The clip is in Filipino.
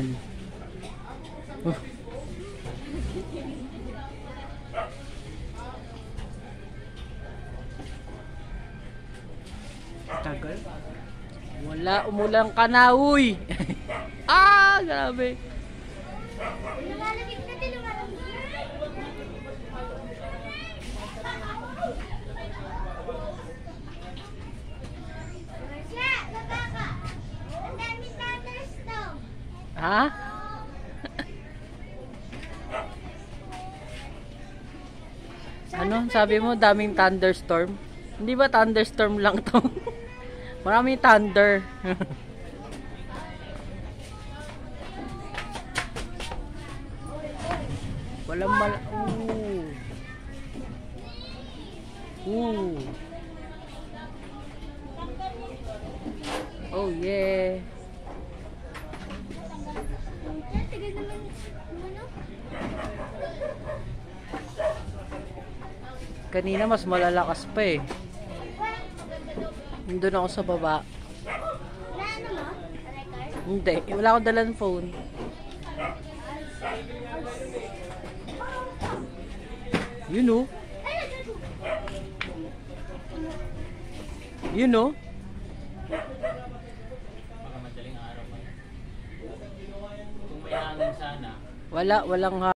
Yan. Uh. Tagal. Wala, umulang ka na, uy! ah, grabe. Lumalamig na din, lumalamig. Siya, baba ka. Ang dami thunderstorm. Ha? ano? Sabi mo, daming thunderstorm? Hindi ba thunderstorm lang to? Maraming thunder. Walang mal... Ooh. Ooh. Oh yeah. Tagal naman? Kanina mas malalakas pa eh. Nandun ako sa baba. Wala ano mo? Hindi, wala akong dalang phone. You know? You know? Wala, walang ha